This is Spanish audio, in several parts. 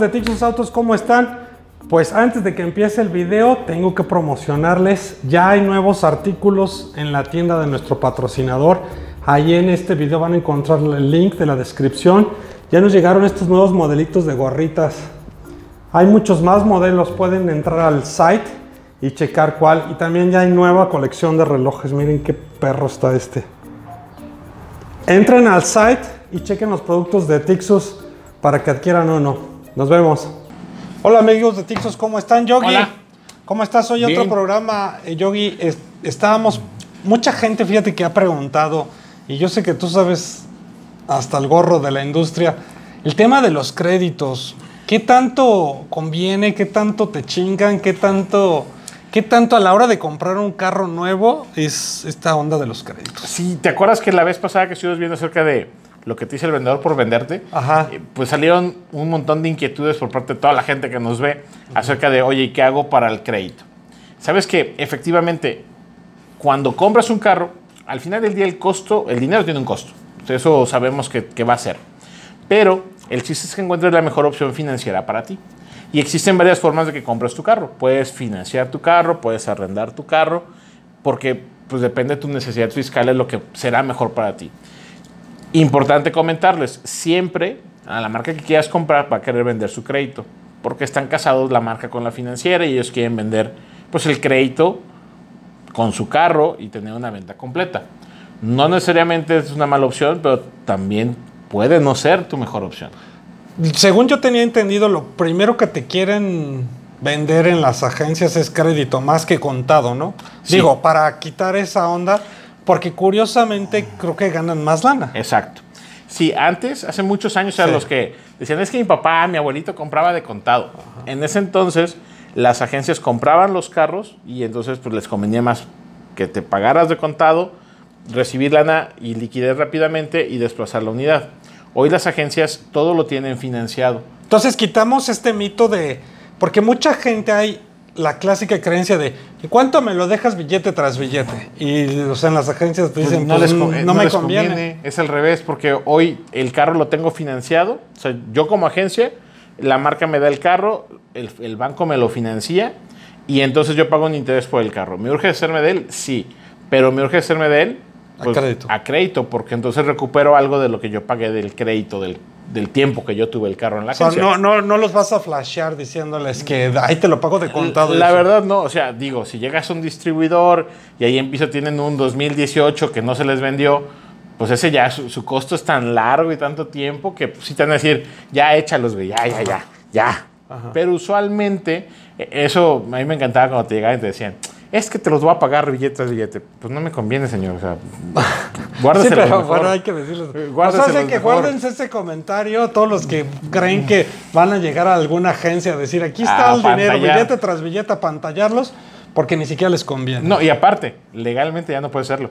De Tixus Autos, ¿cómo están? Pues antes de que empiece el video tengo que promocionarles, ya hay nuevos artículos en la tienda de nuestro patrocinador. Ahí en este video van a encontrar el link de la descripción. Ya nos llegaron estos nuevos modelitos de gorritas. Hay muchos más modelos, pueden entrar al site y checar cuál. Y también ya hay nueva colección de relojes, miren qué perro está este. Entren al site y chequen los productos de Tixus para que adquieran uno. Nos vemos. Hola amigos de Tixus, ¿cómo están? Yogi, Hola. ¿cómo estás? Hoy Bien. otro programa. Eh, Yogi, es- estábamos, mucha gente, fíjate que ha preguntado, y yo sé que tú sabes hasta el gorro de la industria, el tema de los créditos. ¿Qué tanto conviene? ¿Qué tanto te chingan? ¿Qué tanto, qué tanto a la hora de comprar un carro nuevo es esta onda de los créditos? Sí, ¿te acuerdas que la vez pasada que estuvimos viendo acerca de lo que te dice el vendedor por venderte? Ajá. Eh, Pues salieron un montón de inquietudes por parte de toda la gente que nos ve acerca de, oye, ¿y qué hago para el crédito? Sabes que efectivamente, cuando compras un carro, al final del día el costo, el dinero tiene un costo. Eso sabemos que, que va a ser. Pero el chiste es que encuentres la mejor opción financiera para ti. Y existen varias formas de que compres tu carro. Puedes financiar tu carro, puedes arrendar tu carro, porque pues depende de tus necesidades fiscales lo que será mejor para ti. Importante comentarles, siempre a la marca que quieras comprar va a querer vender su crédito, porque están casados la marca con la financiera y ellos quieren vender pues el crédito con su carro y tener una venta completa. No necesariamente es una mala opción, pero también puede no ser tu mejor opción. Según yo tenía entendido, lo primero que te quieren vender en las agencias es crédito, más que contado, ¿no? Sí. Digo, para quitar esa onda, porque curiosamente creo que ganan más lana. Exacto. Sí, antes, hace muchos años, eran Sí. los que decían, es que mi papá, mi abuelito compraba de contado. En ese entonces, las agencias compraban los carros y entonces pues, les convenía más que te pagaras de contado, recibir lana y liquidez rápidamente y desplazar la unidad. Hoy las agencias todo lo tienen financiado. Entonces quitamos este mito de, porque mucha gente hay la clásica creencia de, ¿y cuánto me lo dejas billete tras billete? Y o sea, en las agencias te dicen, no, pues, les, no, no me les conviene. Es al revés, porque hoy el carro lo tengo financiado. O sea, yo como agencia, la marca me da el carro, el, el banco me lo financia y entonces yo pago un interés por el carro. ¿Me urge hacerme de él? Sí. Pero me urge hacerme de él A crédito. A crédito, porque entonces recupero algo de lo que yo pagué del crédito, del, del tiempo que yo tuve el carro en la O sea, agencia. no, no, no los vas a flashear diciéndoles que ahí te lo pago de contado. La verdad no, o sea, digo, si llegas a un distribuidor y ahí en piso tienen un 2018 que no se les vendió, pues ese ya, su, su costo es tan largo y tanto tiempo que pues, sí te van a decir, ya échalos, güey, ya, ya, ya, ya. Pero usualmente, eh, eso a mí me encantaba cuando te llegaban y te decían, es que te los voy a pagar billete tras billete. Pues no me conviene, señor, o sea, Sí, guárdaselo pero mejor. bueno, hay que decirles. Eh, guárdaselos hace que mejor. guárdense ese comentario, todos los que creen que van a llegar a alguna agencia a decir, aquí está A el dinero, billete tras billete, a pantallarlos, porque ni siquiera les conviene. No, y aparte, legalmente ya no puedes hacerlo.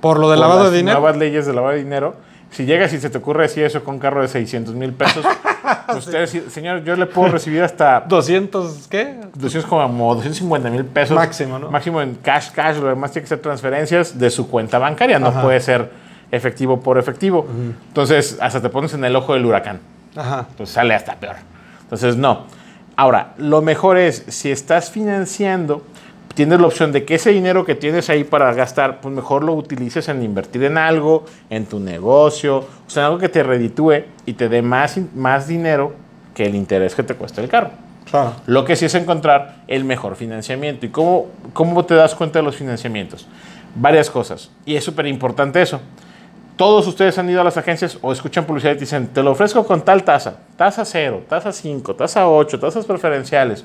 Por lo de por lavado de dinero. nuevas leyes de lavado de dinero. Si llegas y se te ocurre decir eso con un carro de 600 mil pesos, usted dice, señor, yo le puedo recibir hasta 200, ¿qué? 200 como 250 mil pesos. Máximo, ¿no? Máximo en cash, cash. Lo demás tiene que ser transferencias de su cuenta bancaria. No Ajá. puede ser efectivo por efectivo. Entonces, hasta te pones en el ojo del huracán. Ajá. Entonces sale hasta peor. Entonces, no. Ahora, lo mejor es, si estás financiando, tienes la opción de que ese dinero que tienes ahí para gastar, pues mejor lo utilices en invertir en algo, en tu negocio, o sea, en algo que te reditúe y te dé más, más dinero que el interés que te cuesta el carro. Claro. Lo que sí es encontrar el mejor financiamiento. ¿Y cómo, cómo te das cuenta de los financiamientos? Varias cosas. Y es súper importante eso. Todos ustedes han ido a las agencias o escuchan publicidad y te dicen, te lo ofrezco con tal tasa. Tasa 0, tasa 5, tasa 8, tasas preferenciales.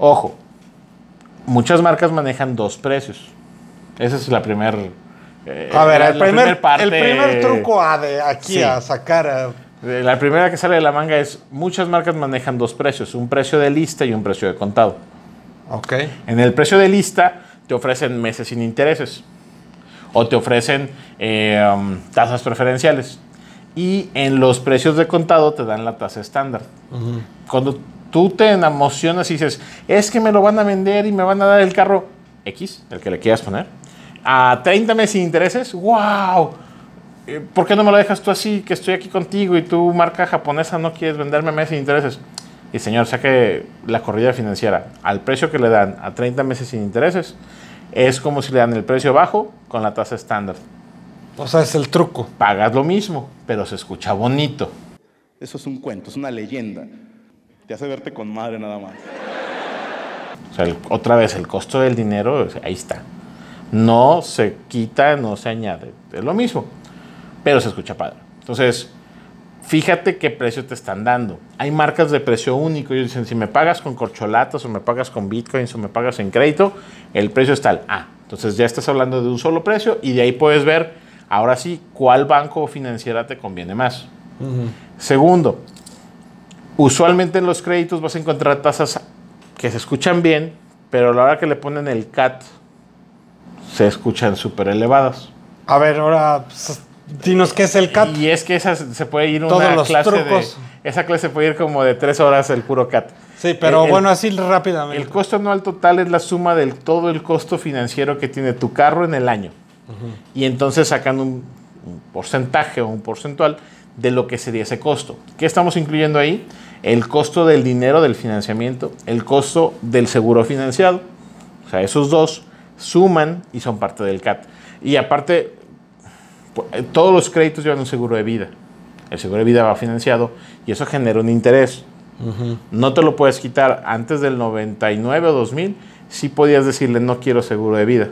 Ojo, muchas marcas manejan dos precios. Esa es la primera... A ver, el primer, el primer truco a de aquí Sí. a sacar a- Eh, La primera que sale de la manga es, muchas marcas manejan dos precios, un precio de lista y un precio de contado. Ok. En el precio de lista te ofrecen meses sin intereses o te ofrecen eh, um, tasas preferenciales. Y en los precios de contado te dan la tasa estándar. Cuando tú te emocionas y dices, es que me lo van a vender y me van a dar el carro X, el que le quieras poner, a 30 meses sin intereses, wow. eh, ¿por qué no me lo dejas tú así, que estoy aquí contigo y tú, marca japonesa, no quieres venderme meses sin intereses? Y señor, saque la corrida financiera al precio que le dan a 30 meses sin intereses, es como si le dan el precio bajo con la tasa estándar. O sea, es el truco. Pagas lo mismo, pero se escucha bonito. Eso es un cuento, es una leyenda. Te hace verte con madre nada más. O sea, el- otra vez, el costo del dinero, ahí está. No se quita, no se añade. Es lo mismo, pero se escucha padre. Entonces, fíjate qué precio te están dando. Hay marcas de precio único. Ellos dicen, si me pagas con corcholatas o me pagas con bitcoins o me pagas en crédito, el precio es tal. Ah, entonces ya estás hablando de un solo precio y de ahí puedes ver, ahora sí, cuál banco o financiera te conviene más. Segundo, usualmente en los créditos vas a encontrar tasas que se escuchan bien, pero a la hora que le ponen el CAT, se escuchan súper elevadas. A ver, ahora pues, dinos qué es el CAT. Y es que esa se puede ir Todos una los clase trucos. de... Esa clase puede ir como de tres horas el puro CAT. Sí, pero El- bueno, así rápidamente. El costo anual total es la suma del todo el costo financiero que tiene tu carro en el año. Y entonces sacan un, un porcentaje o un porcentual de lo que sería ese costo. ¿Qué estamos incluyendo ahí? El costo del dinero del financiamiento, el costo del seguro financiado. O sea, esos dos suman y son parte del CAT. Y aparte, eh, todos los créditos llevan un seguro de vida. El seguro de vida va financiado y eso genera un interés. No te lo puedes quitar antes del 99 o 2000. Sí podías decirle no quiero seguro de vida.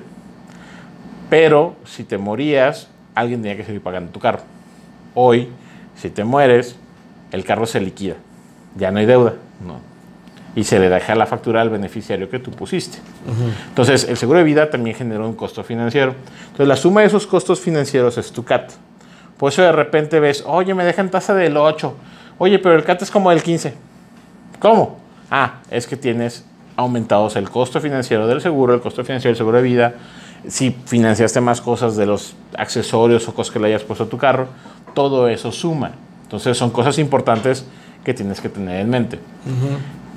Pero si te morías, alguien tenía que seguir pagando tu carro. Hoy, si te mueres, el carro se liquida. Ya no hay deuda. No. Y se le deja la factura al beneficiario que tú pusiste. Entonces, el seguro de vida también generó un costo financiero. Entonces, la suma de esos costos financieros es tu CAT. Por eso de repente ves, oye, me dejan tasa del 8. Oye, pero el CAT es como del 15. ¿Cómo? Ah, es que tienes aumentados el costo financiero del seguro, el costo financiero del seguro de vida. Si financiaste más cosas de los accesorios o cosas que le hayas puesto a tu carro, todo eso suma. Entonces son cosas importantes que tienes que tener en mente.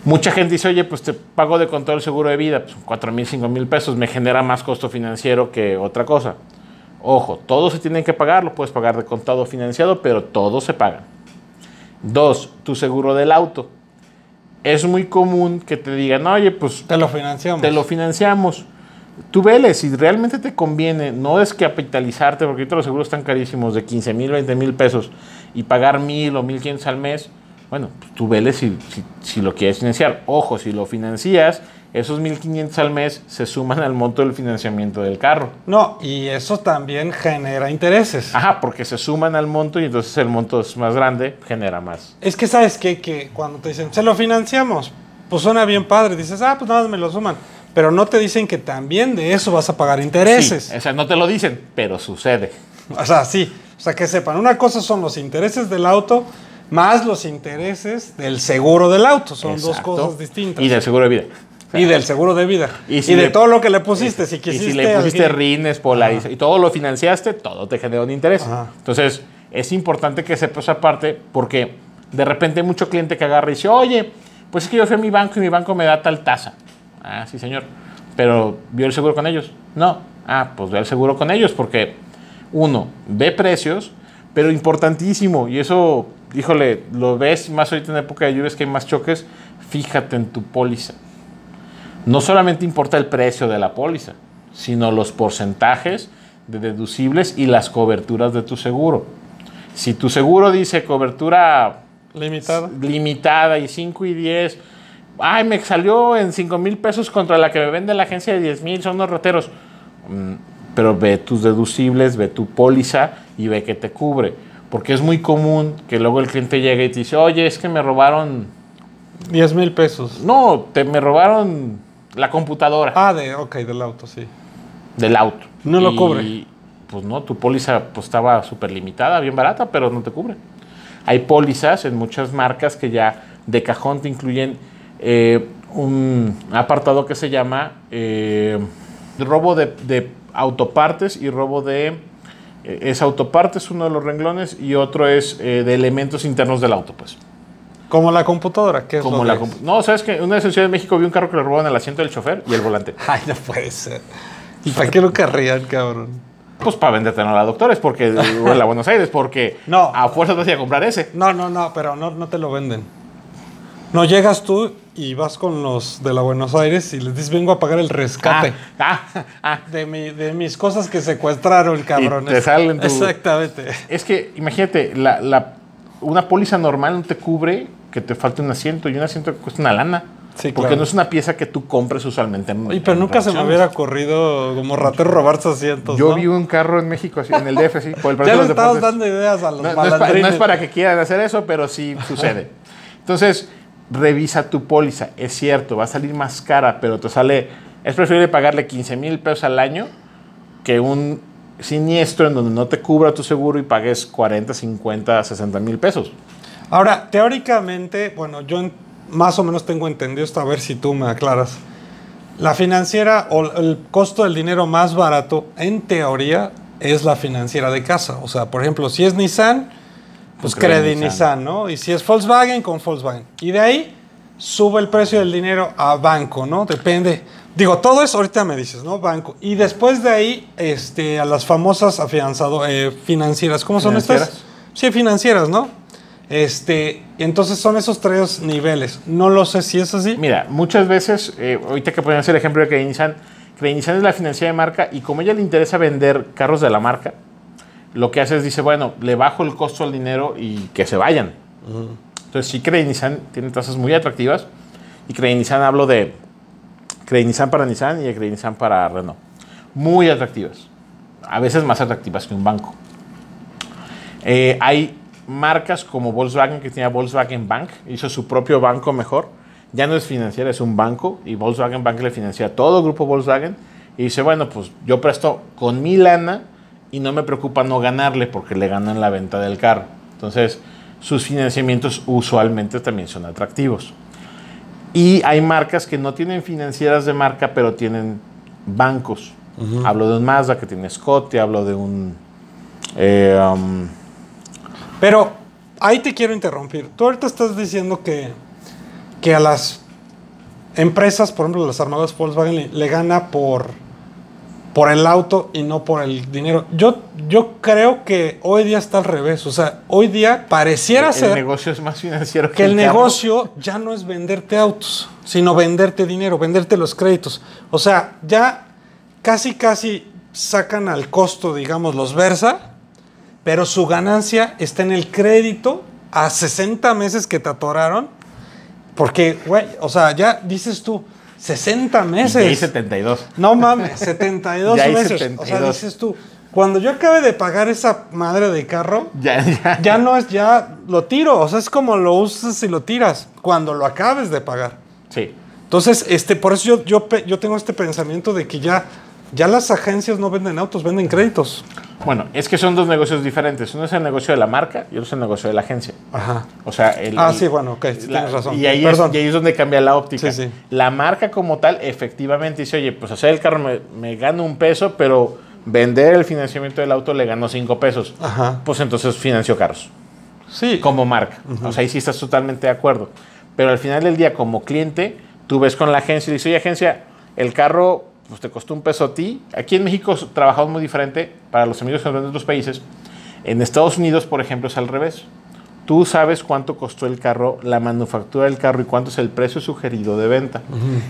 Mucha gente dice, oye, pues te pago de contado el seguro de vida, pues 4 mil, 5 mil pesos, me genera más costo financiero que otra cosa. Ojo, todos se tienen que pagar, lo puedes pagar de contado financiado, pero todos se pagan. Dos, tu seguro del auto. Es muy común que te digan, oye, pues Te lo financiamos. te lo financiamos. Tú vele, si realmente te conviene, no descapitalizarte, porque ahorita los seguros están carísimos, de 15 mil, 20 mil pesos, y pagar mil o mil quinientos al mes, bueno, pues tú vele si, si, si lo quieres financiar. Ojo, si lo financias, esos 1.500 al mes se suman al monto del financiamiento del carro. No, y eso también genera intereses. Ajá, porque se suman al monto y entonces el monto es más grande, genera más. Es que sabes qué? que cuando te dicen, se lo financiamos, pues suena bien padre. Dices, ah, pues nada más me lo suman. Pero no te dicen que también de eso vas a pagar intereses. Sí, o sea, no te lo dicen, pero sucede. O sea, sí. O sea, que sepan, una cosa son los intereses del auto más los intereses del seguro del auto. Son dos cosas distintas. Y del seguro de vida. Y del seguro de vida. Y Y, de le- todo lo que le pusiste. Si y quisiste. si le pusiste alguien- rines, polariz y todo lo financiaste, todo te genera un interés. Ajá. Entonces, es importante que sepas esa parte porque de repente hay mucho cliente que agarra y dice, oye, pues es que yo fui a mi banco y mi banco me da tal tasa. Ah, sí, señor. Pero, ¿vio el seguro con ellos? No. Ah, pues ve el seguro con ellos porque, uno, ve precios, pero importantísimo, y eso, híjole, lo ves más ahorita en época de lluvias que hay más choques, fíjate en tu póliza no solamente importa el precio de la póliza, sino los porcentajes de deducibles y las coberturas de tu seguro. Si tu seguro dice cobertura Limitada. limitada y 5 y 10, ay, me salió en 5 mil pesos contra la que me vende la agencia de 10 mil, son unos rateros. Mm, Pero ve tus deducibles, ve tu póliza y ve que te cubre. Porque es muy común que luego el cliente llegue y te dice, oye, es que me robaron, 10 mil pesos. no, te, me robaron la computadora Ah, de, ok, del auto, sí. del auto. No lo Y, cubre. Pues no, tu póliza pues, estaba súper limitada, bien barata, pero no te cubre. Hay pólizas en muchas marcas que ya de cajón te incluyen eh, un apartado que se llama eh, robo de, de autopartes y robo de... eh, es autopartes uno de los renglones y otro es eh, de elementos internos del auto, pues. Como la computadora, que es Como lo la que es? no, ¿sabes que Una vez en Ciudad de México vi un carro que le robaban el asiento del chofer y el volante. Ay, no puede ser. ¿Y para qué lo querrían, cabrón? Pues para vendértelo a la doctores, porque, o en la Buenos Aires, porque No. a fuerzas vas a comprar ese. No, no, no, pero no, no te lo venden. No llegas tú y vas con los de la Buenos Aires y les dices, vengo a pagar el rescate. Ah, ah, ah. De, mi, de mis cosas que secuestraron, cabrones. te salen tu- Exactamente. Es que, imagínate, la, la- una póliza normal no te cubre que te falte un asiento y un asiento que cuesta una lana. Sí, porque claro. no es una pieza que tú compres usualmente. en- Oye, pero en nunca se me hubiera ocurrido como ratero robarse asientos. Yo ¿no? vi un carro en México, así, en el DF, así, por el Ya le estabas dando ideas a los No, no es pa- no es malandrines. para que quieran hacer eso, pero sí sucede. Entonces, revisa tu póliza. Es cierto, va a salir más cara, pero te sale. Es preferible pagarle 15 mil pesos al año que un siniestro en donde no te cubra tu seguro y pagues 40, 50, 60 mil pesos. Ahora, teóricamente, bueno, yo más o menos tengo entendido esto, a ver si tú me aclaras. La financiera o el costo del dinero más barato, en teoría, es la financiera de casa. O sea, por ejemplo, si es Nissan, pues Nissan. Nissan, ¿no? Y si es Volkswagen, con Volkswagen. Y de ahí sube el precio del dinero a banco, ¿no? Depende. Digo, todo eso ahorita me dices, ¿no? Banco. Y después de ahí, este, a las famosas afianzado, eh, financieras. ¿Cómo son estas? ¿Financieras? Sí, financieras, ¿no? Este, entonces son esos tres niveles. No lo sé si es así. Mira, muchas veces, eh, ahorita que pueden hacer el ejemplo de Credit Nissan, es la financiera de marca y como a ella le interesa vender carros de la marca, lo que hace es dice, bueno, le bajo el costo al dinero y que se vayan. Entonces sí, Credit Nissan tiene tasas muy atractivas y Credit Nissan hablo de Credit Nissan para Nissan y Credit Nissan para Renault. Muy atractivas. A veces más atractivas que un banco. Eh, hay marcas como Volkswagen que tenía Volkswagen Bank, hizo su propio banco mejor. Ya no es financiera, es un banco y Volkswagen Bank le financia a todo el grupo Volkswagen y dice, bueno, pues yo presto con mi lana y no me preocupa no ganarle porque le ganan la venta del carro. Entonces, sus financiamientos usualmente también son atractivos. Y hay marcas que no tienen financieras de marca, pero tienen bancos. Hablo de un Mazda que tiene Scotty, hablo de un... eh, um, Pero ahí te quiero interrumpir. Tú ahorita estás diciendo que, que a las empresas, por ejemplo, las armadoras Volkswagen le, le gana por, por el auto y no por el dinero. Yo, yo creo que hoy día está al revés. O sea, hoy día pareciera el ser negocio es más financiero que, que el negocio ya no es venderte autos, sino venderte dinero, venderte los créditos. O sea, ya casi, casi sacan al costo, digamos, los Versa, pero su ganancia está en el crédito a 60 meses que te atoraron. Porque, güey, o sea, ya dices tú, 60 Y hay meses. 72. No mames, 72 Ya meses. O sea, 72. dices tú, cuando yo acabe de pagar esa madre de carro, Ya, ya. ya no es, ya lo tiro. O sea, es como lo usas y lo tiras cuando lo acabes de pagar. Sí. Entonces, este, por eso yo, yo, yo tengo este pensamiento de que ya, ya las agencias no venden autos, venden créditos. Bueno, es que son dos negocios diferentes. Uno es el negocio de la marca y otro es el negocio de la agencia. Ajá. O sea, el, Ah, el- sí, bueno, ok, sí, la- tienes razón. Y ahí, es, Perdón. y ahí es donde cambia la óptica. Sí, sí. La marca como tal, efectivamente, dice, oye, pues hacer el carro me, me gano un peso, pero vender el financiamiento del auto le gano cinco pesos. Ajá. Pues entonces financio carros. Sí. como marca. O sea, ahí sí estás totalmente de acuerdo. Pero al final del día, como cliente, tú ves con la agencia y dices, oye, agencia, el carro pues, te costó un peso a ti. Aquí en México trabajamos muy diferente para los amigos que de otros países. En Estados Unidos, por ejemplo, es al revés. Tú sabes cuánto costó el carro, la manufactura del carro y cuánto es el precio sugerido de venta.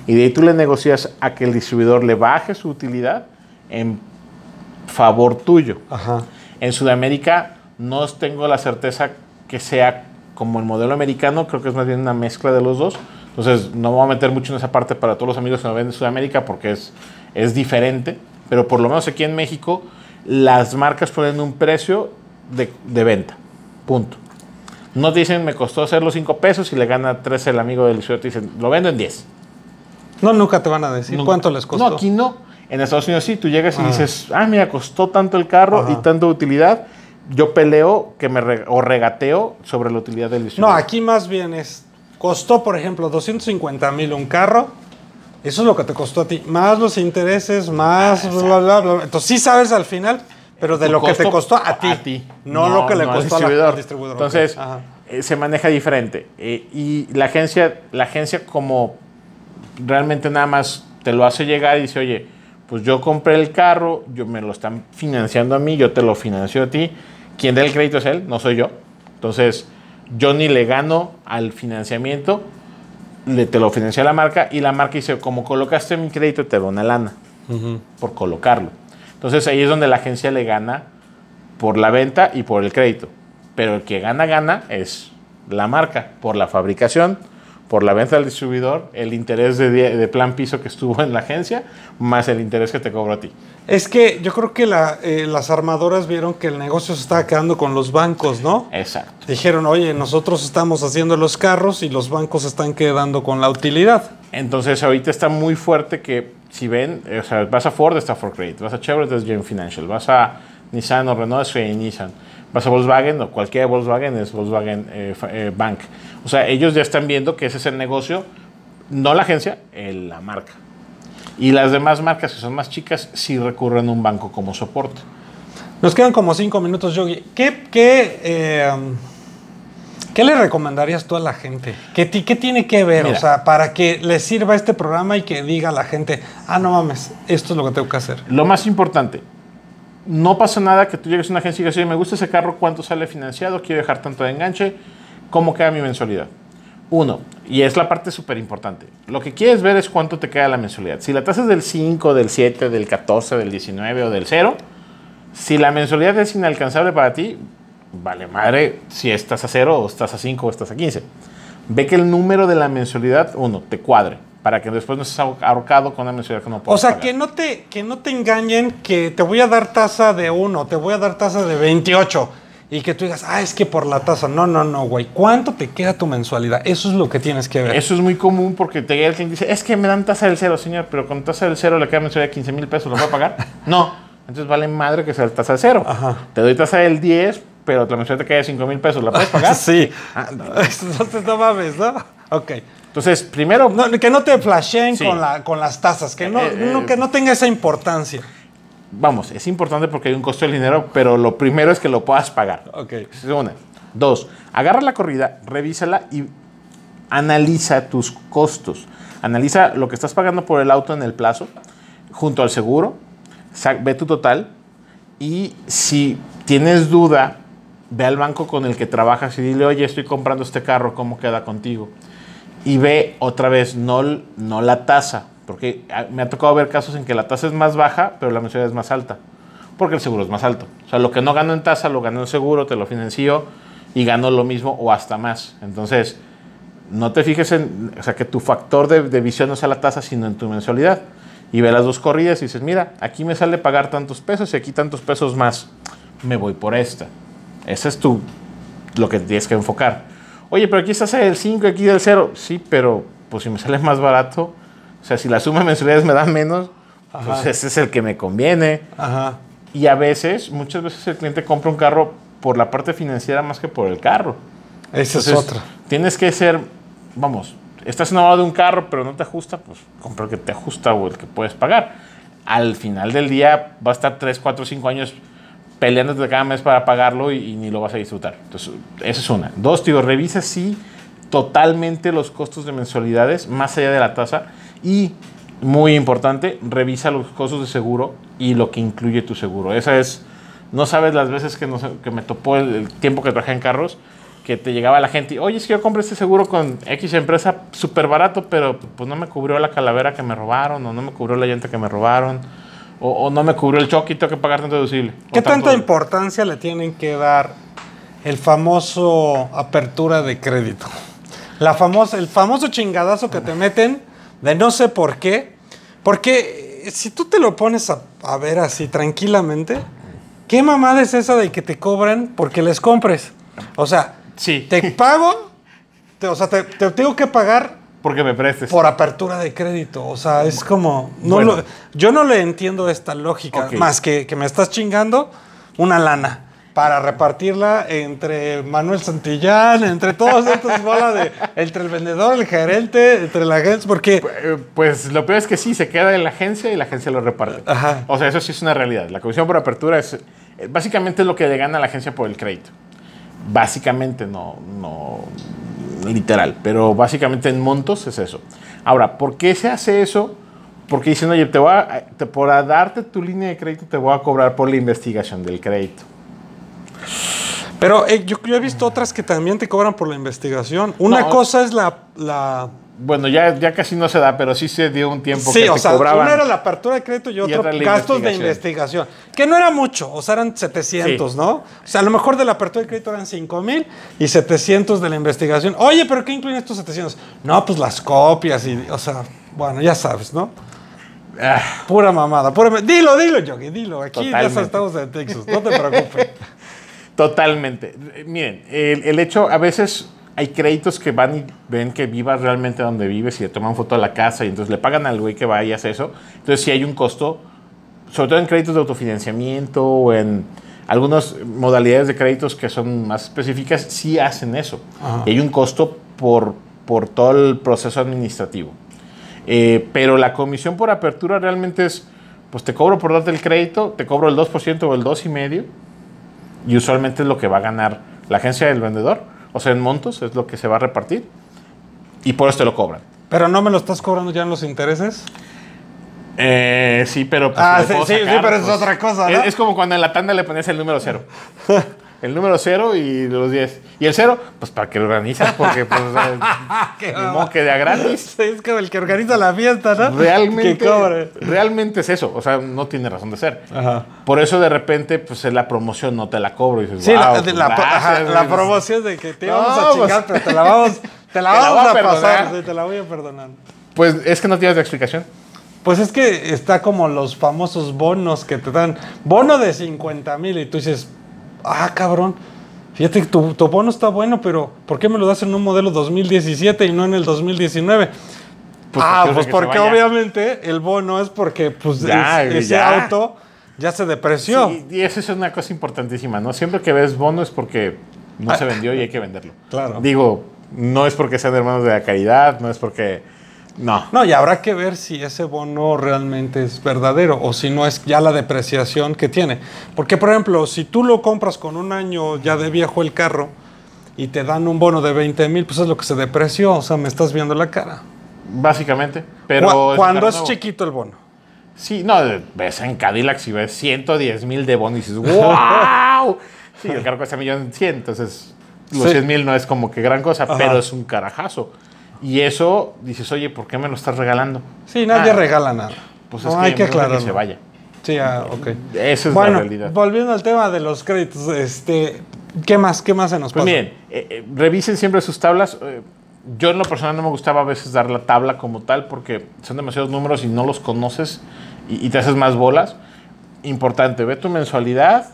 Y de ahí tú le negocias a que el distribuidor le baje su utilidad en favor tuyo. Ajá. En Sudamérica no tengo la certeza que sea como el modelo americano, creo que es más bien una mezcla de los dos. Entonces no me voy a meter mucho en esa parte para todos los amigos que nos ven de Sudamérica porque es, es diferente, pero por lo menos aquí en México las marcas ponen un precio de, de venta, punto. No te dicen me costó hacer los 5 pesos y le gana 13 el amigo del distribuidor, te dicen lo vendo en 10. No, nunca te van a decir No, cuánto les costó. No, aquí no. En Estados Unidos sí, tú llegas y Ah. dices, ah, mira, costó tanto el carro Ajá. y tanta utilidad. Yo peleo que me re- o regateo sobre la utilidad del No, distribuidor. aquí más bien es, costó, por ejemplo, 250 mil un carro. Eso es lo que te costó a ti. Más los intereses, más Ah, bla, bla, bla. Entonces sí sabes al final, pero de lo que te costó a ti. No, No, lo que le no al costó a la- distribuidor. al distribuidor. Entonces, eh, se maneja diferente. Eh, y la agencia, la agencia como realmente nada más te lo hace llegar y dice, oye, pues yo compré el carro, yo me lo están financiando a mí, yo te lo financio a ti. Quien da el crédito es él, no soy yo. Entonces, yo ni le gano al financiamiento, le, te lo financia la marca y la marca dice, como colocaste mi crédito, te doy una lana por colocarlo. Entonces ahí es donde la agencia le gana por la venta y por el crédito. Pero el que gana, gana es la marca por la fabricación, por la venta al distribuidor, el interés de, de plan piso que estuvo en la agencia, más el interés que te cobro a ti. Es que yo creo que la, eh, las armadoras vieron que el negocio se estaba quedando con los bancos, ¿no? Exacto. Dijeron, oye, nosotros estamos haciendo los carros y los bancos están quedando con la utilidad. Entonces ahorita está muy fuerte que si ven, o sea, vas a Ford, está Ford Credit, vas a Chevrolet, es GM Financial, vas a Nissan o Renault, es Nissan, vas a Volkswagen o cualquier Volkswagen es Volkswagen eh, eh, Bank. O sea, ellos ya están viendo que ese es el negocio, no la agencia, el- la marca. Y las demás marcas que son más chicas sí recurren a un banco como soporte. Nos quedan como cinco minutos, Yogi. ¿Qué, qué, eh, ¿qué le recomendarías tú a la gente? ¿Qué, ti- qué tiene que ver? Mira. O sea, para que le sirva este programa y que diga a la gente, ah, no mames, esto es lo que tengo que hacer. Lo más importante, no pasa nada que tú llegues a una agencia y digas, "Oye, me gusta ese carro, ¿cuánto sale financiado? Quiero dejar tanto de enganche, ¿cómo queda mi mensualidad? Uno, y es la parte súper importante, lo que quieres ver es cuánto te queda la mensualidad. Si la tasa es del 5, del 7, del 14, del 19 o del 0, si la mensualidad es inalcanzable para ti, vale madre si estás a 0 o estás a 5 o estás a 15. Ve que el número de la mensualidad, uno, te cuadre, para que después no estés ahorcado con una mensualidad que no O puedes sea, pagar. que no, te, que no te engañen que te voy a dar tasa de 1, te voy a dar tasa de 28 y que tú digas, ah, es que por la tasa. No, no, no, güey. ¿Cuánto te queda tu mensualidad? Eso es lo que tienes que ver. Eso es muy común porque te llega cliente y dice, es que me dan tasa del cero, señor, pero con tasa del cero le queda mensualidad de 15 mil pesos, ¿lo voy a pagar? no, entonces vale madre que sea la tasa del cero. Ajá. Te doy tasa del 10, pero la mensualidad te queda de 5 mil pesos, ¿la puedes pagar? sí. Ah, no. Entonces no mames, ¿no? Ok. Entonces, primero, No, que no te flasheen Sí. con, la, con las tasas, que no, Eh, eh, no- que no tenga esa importancia. vamos, es importante porque hay un costo del dinero, pero lo primero es que lo puedas pagar. Ok. Una. Dos, agarra la corrida, revísala y analiza tus costos. Analiza lo que estás pagando por el auto en el plazo, junto al seguro, ve tu total y si tienes duda, ve al banco con el que trabajas y dile, oye, estoy comprando este carro, ¿cómo queda contigo? Y ve otra vez, no, no la tasa, porque ah, me ha tocado ver casos en que la tasa es más baja, pero la mensualidad es más alta, porque el seguro es más alto. O sea, lo que no gano en tasa, lo gano en seguro, te lo financio y gano lo mismo o hasta más. Entonces, no te fijes en, o sea, que tu factor de, de visión no sea la tasa, sino en tu mensualidad. Y ve las dos corridas y dices, mira, aquí me sale pagar tantos pesos y aquí tantos pesos más. Me voy por esta. Ese es tu, lo que tienes que enfocar. Oye, pero aquí estás el 5 y aquí del 0. Sí, pero pues si me sale más barato, o sea, si la suma de mensualidades me da menos, pues Ajá. ese es el que me conviene. Ajá. Y a veces, muchas veces el cliente compra un carro por la parte financiera más que por el carro. Esa es Entonces, otra. Tienes que ser, vamos, estás enamorado de un carro, pero no te ajusta, pues compra el que te ajusta o el que puedes pagar. Al final del día va a estar 3, 4, 5 años peleándote cada mes para pagarlo y, y ni lo vas a disfrutar. Entonces, esa es una. Dos, digo, revisa sí totalmente los costos de mensualidades más allá de la tasa y muy importante, revisa los costos de seguro y lo que incluye tu seguro. Esa es, no sabes las veces que, nos- que me topó el, el tiempo que trabajé en carros, que te llegaba la gente y, oye, es que yo compré este seguro con X empresa súper barato, pero pues no me cubrió la calavera que me robaron, o no me cubrió la llanta que me robaron, o, o no me cubrió el choque y tengo que pagar tanto deducible. ¿Qué tanto- tanta importancia le tienen que dar el famoso apertura de crédito? La famosa, el famoso chingadazo que te meten de no sé por qué. Porque eh, si tú te lo pones a, a ver así tranquilamente, ¿qué mamada es esa de que te cobran porque les compres? O sea, Sí. te pago, te- o sea, te, te tengo que pagar Porque me prestes. por apertura de crédito. O sea, es como. No Bueno. lo- yo no le entiendo esta lógica. Más que, que me estás chingando una lana para repartirla entre Manuel Santillán, entre todos estos bolas de. Entre el vendedor, el gerente, entre la gente. Porque. Eh, Pues lo peor es que sí, se queda en la agencia y la agencia lo reparte. Ajá. O sea, eso sí es una realidad. La comisión por apertura es eh, básicamente es lo que le gana a la agencia por el crédito. Básicamente, no, no literal, pero básicamente en montos es eso. Ahora, ¿por qué se hace eso? Porque dicen, oye, te voy a, te- por a darte tu línea de crédito te voy a cobrar por la investigación del crédito. Pero eh, yo, yo he visto otras que también te cobran por la investigación. Una No. cosa es la... la Bueno, ya, ya casi no se da, pero sí se dio un tiempo sí, que o te sea, cobraban. una era la apertura de crédito y otro gastos de investigación. Que no era mucho, o sea, eran 700, Sí. ¿no? O sea, a lo mejor de la apertura de crédito eran 5 mil y 700 de la investigación. Oye, pero ¿qué incluyen estos 700? No, pues las copias y, o sea, bueno, ya sabes, ¿no? Ah, Pura mamada. Pura Dilo, dilo, Yogi, dilo. Aquí ya Totalmente. estamos en Texas, no te preocupes. totalmente. Miren, el, el hecho, a veces hay créditos que van y ven que vivas realmente donde vives y le toman foto a la casa y entonces le pagan al güey que va y hace eso. Entonces sí hay un costo, sobre todo en créditos de autofinanciamiento o en algunas modalidades de créditos que son más específicas, sí hacen eso. Ajá. Y hay un costo por, por todo el proceso administrativo. Eh, pero la comisión por apertura realmente es, pues te cobro por darte el crédito, te cobro el 2% o el 2,5%, y usualmente es lo que va a ganar la agencia del vendedor, o sea, en montos es lo que se va a repartir, y por eso te lo cobran. Pero no me lo estás cobrando ya en los intereses. Eh, sí, pero pues, Ah, sí, sí, pero es pues, otra cosa, ¿no? Es, es como cuando en la tanda le ponías el número cero. El número cero y los 10. Y el cero, pues para que lo organiza, porque pues, eh, que de a gratis. Es como el que organiza la fiesta, ¿no? Realmente, Que cobre. realmente es eso. O sea, no tiene razón de ser. Ajá. Por eso de repente, pues en la promoción no te la cobro. Y dices, Sí, la, "Wow, de la, pues, ajá, gracias, la güey". promoción de que te No, vamos a chingar, pues- pero te la vamos, te la Te la vamos a a, perdonar. pasar, sí, te la voy a perdonar. Pues es que no tienes la explicación. Pues es que está como los famosos bonos que te dan. Bono de 50 mil y tú dices, ah, cabrón. Fíjate que tu, tu bono está bueno, pero ¿por qué me lo das en un modelo 2017 y no en el 2019? Pues ah, porque pues porque obviamente el bono es porque pues, Ya, es- ese ya. auto ya se depreció. Sí, y eso es una cosa importantísima, ¿no? Siempre que ves bono es porque no se vendió y hay que venderlo. Claro. Digo, no es porque sean hermanos de la caridad, no es porque. No. No, y habrá que ver si ese bono realmente es verdadero o si no es ya la depreciación que tiene. Porque, por ejemplo, si tú lo compras con un año ya de viejo el carro y te dan un bono de 20 mil, pues es lo que se depreció. O sea, me estás viendo la cara. Básicamente. Pero. Cuando es chiquito el bono. Sí, no, ves en Cadillac si ves 110 mil de bono y dices, ¡wow! Sí, el carro cuesta millón cien, entonces los Sí. 100 mil no es como que gran cosa, Ajá. pero es un carajazo. Y eso dices, oye, ¿por qué me lo estás regalando? Sí, nadie Ah, regala nada. Pues No, es que, hay que aclararlo. se vaya. Sí, ah, ok. Esa es bueno, la realidad. volviendo al tema de los créditos, este, ¿qué más? ¿Qué más se nos Pues pasa? miren, eh, eh, revisen siempre sus tablas. Eh, yo en lo personal no me gustaba a veces dar la tabla como tal porque son demasiados números y no los conoces y, y te haces más bolas. Importante, ve tu mensualidad,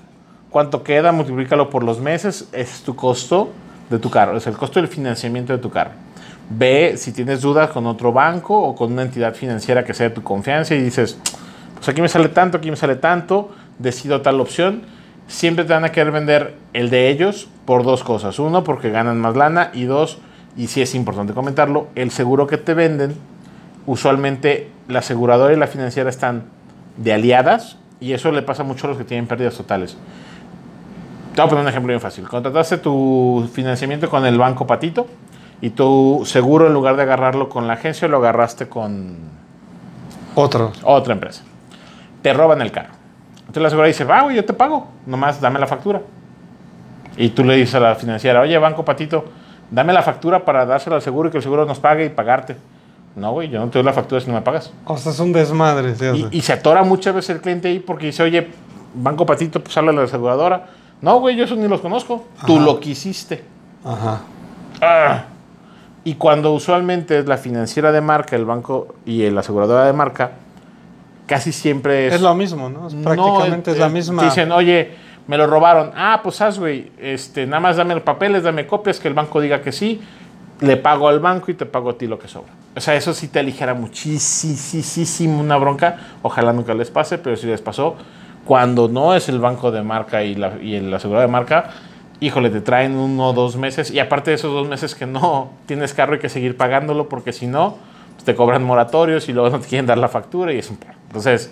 cuánto queda, multiplícalo por los meses, ese es tu costo de tu carro, es el costo del financiamiento de tu carro. Ve si tienes dudas con otro banco o con una entidad financiera que sea de tu confianza y dices, pues aquí me sale tanto, aquí me sale tanto, decido tal opción. Siempre te van a querer vender el de ellos por dos cosas. Uno, porque ganan más lana y dos, y sí es importante comentarlo, el seguro que te venden, usualmente la aseguradora y la financiera están de aliadas y eso le pasa mucho a los que tienen pérdidas totales. Te voy a poner un ejemplo bien fácil. Contrataste tu financiamiento con el banco Patito y tu seguro en lugar de agarrarlo con la agencia lo agarraste con Otro. otra empresa. Te roban el carro. Entonces la aseguradora dice, va, güey, yo te pago, nomás dame la factura. Y tú le dices a la financiera, oye, Banco Patito, dame la factura para dársela al seguro y que el seguro nos pague y pagarte. No, güey, yo no te doy la factura si no me pagas. O sea, es un desmadre. Y, se atora muchas veces el cliente ahí porque dice, oye, Banco Patito, pues habla a la aseguradora. No, güey, yo eso ni los conozco. Tú lo quisiste. Ajá. Ah. Y cuando usualmente es la financiera de marca, el banco y la aseguradora de marca, casi siempre es... Es lo mismo, ¿no? Es No, prácticamente es eh, la misma. Dicen, oye, me lo robaron. Ah, pues haz, güey. Este, nada más dame papeles, dame copias, que el banco diga que sí. Le pago al banco y te pago a ti lo que sobra. O sea, eso sí te aligera muchísimo una bronca. Ojalá nunca les pase, pero si les pasó, cuando no es el banco de marca y, la, y el asegurado de marca, híjole, te traen uno o dos meses. Y aparte de esos dos meses que no tienes carro, hay que seguir pagándolo porque si no, pues te cobran moratorios y luego no te quieren dar la factura y es un... Entonces,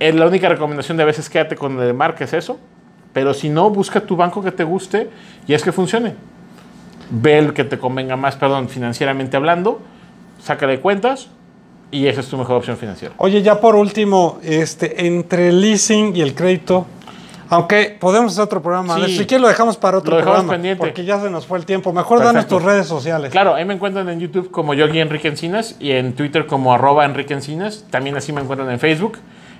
es la única recomendación de a veces quédate con el de marca es eso. Pero si no, busca tu banco que te guste y es que funcione. Ve el que te convenga más, perdón, financieramente hablando, sácale cuentas y esa es tu mejor opción financiera. Oye, ya por último, este, entre el leasing y el crédito, aunque podemos hacer otro programa, Sí. si quieres lo dejamos para otro Lo dejamos programa, pendiente. porque ya se nos fue el tiempo. Mejor danos Perfecto. tus redes sociales. Claro, ahí me encuentran en YouTube como Yogi Enrique Encinas y en Twitter como arroba Enrique Encinas. También así me encuentran en Facebook.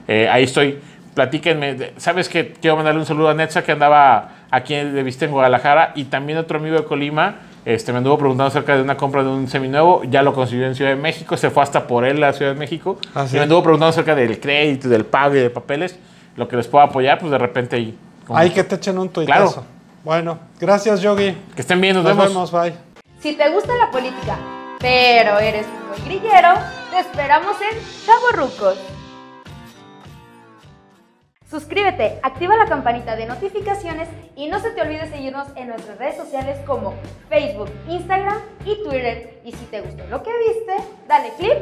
Eh, ahí estoy. Platíquenme. ¿Sabes que Quiero mandarle un saludo a Netza que andaba aquí de visita en Guadalajara y también otro amigo de Colima. Este, me anduvo preguntando acerca de una compra de un seminuevo. Ya lo consiguió en Ciudad de México. Se fue hasta por él a Ciudad de México. Ah, sí. Y me anduvo preguntando acerca del crédito, del pago y de papeles. Lo que les puedo apoyar, pues de repente ahí. Ahí que te echen un tuitazo. Claro. Bueno, gracias, Yogi. Que estén bien, nos, Nos vemos. vemos, bye. Si te gusta la política, pero eres muy grillero, te esperamos en Chavorrucos. Suscríbete, activa la campanita de notificaciones y no se te olvide seguirnos en nuestras redes sociales como Facebook, Instagram y Twitter. Y si te gustó lo que viste, dale click